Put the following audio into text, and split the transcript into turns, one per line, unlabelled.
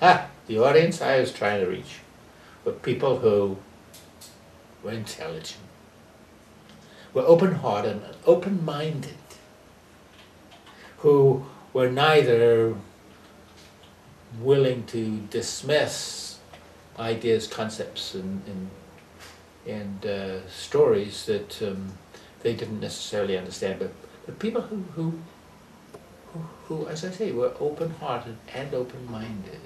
Ah, the audience I was trying to reach were people who were intelligent, were open-hearted and open-minded, who were neither willing to dismiss ideas, concepts, and, and, and uh, stories that um, they didn't necessarily understand, but, but people who, who, who, who, as I say, were open-hearted and open-minded.